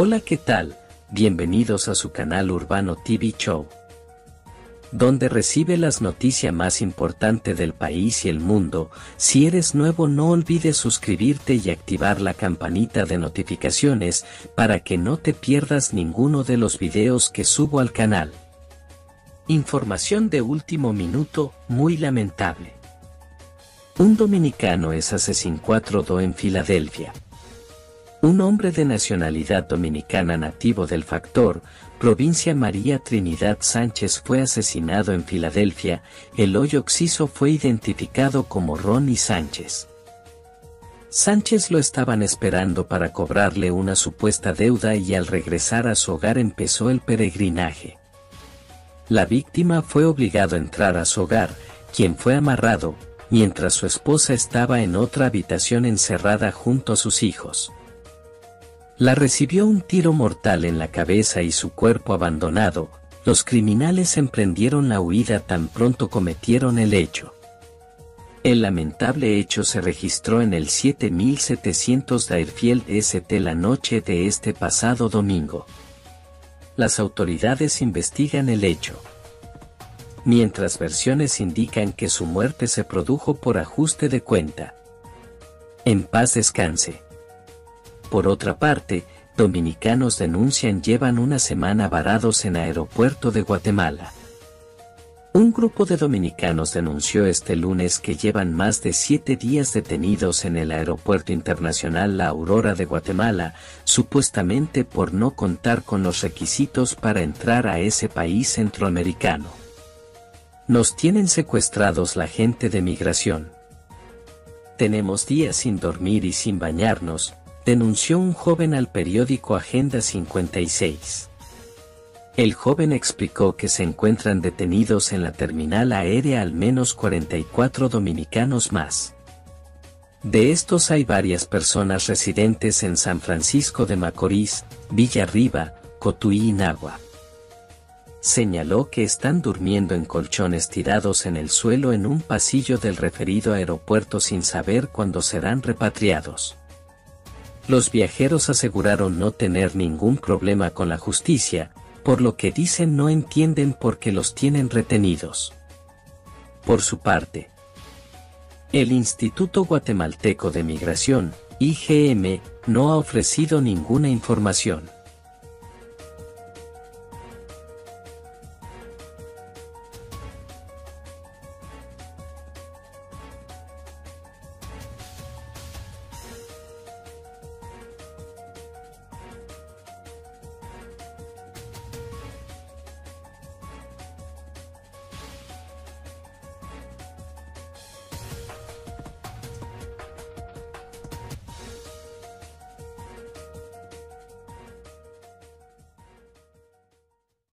Hola ¿qué tal? Bienvenidos a su canal Urbano TV Show. Donde recibe las noticias más importantes del país y el mundo, si eres nuevo no olvides suscribirte y activar la campanita de notificaciones para que no te pierdas ninguno de los videos que subo al canal. Información de último minuto, muy lamentable. Un dominicano es asesinado en Filadelfia. Un hombre de nacionalidad dominicana nativo del Factor, provincia María Trinidad Sánchez fue asesinado en Filadelfia, el hoyo oxiso fue identificado como Ronnie Sánchez. Sánchez lo estaban esperando para cobrarle una supuesta deuda y al regresar a su hogar empezó el peregrinaje. La víctima fue obligado a entrar a su hogar, quien fue amarrado, mientras su esposa estaba en otra habitación encerrada junto a sus hijos. La recibió un tiro mortal en la cabeza y su cuerpo abandonado, los criminales emprendieron la huida tan pronto cometieron el hecho. El lamentable hecho se registró en el 7700 Dairfield St. la noche de este pasado domingo. Las autoridades investigan el hecho. Mientras versiones indican que su muerte se produjo por ajuste de cuenta. En paz descanse. Por otra parte, dominicanos denuncian llevan una semana varados en aeropuerto de Guatemala. Un grupo de dominicanos denunció este lunes que llevan más de siete días detenidos en el Aeropuerto Internacional La Aurora de Guatemala, supuestamente por no contar con los requisitos para entrar a ese país centroamericano. Nos tienen secuestrados la gente de migración. Tenemos días sin dormir y sin bañarnos, denunció un joven al periódico Agenda 56. El joven explicó que se encuentran detenidos en la terminal aérea al menos 44 dominicanos más. De estos hay varias personas residentes en San Francisco de Macorís, Villarriba, Cotuí y Nagua. Señaló que están durmiendo en colchones tirados en el suelo en un pasillo del referido aeropuerto sin saber cuándo serán repatriados. Los viajeros aseguraron no tener ningún problema con la justicia, por lo que dicen no entienden por qué los tienen retenidos. Por su parte, el Instituto Guatemalteco de Migración, IGM, no ha ofrecido ninguna información.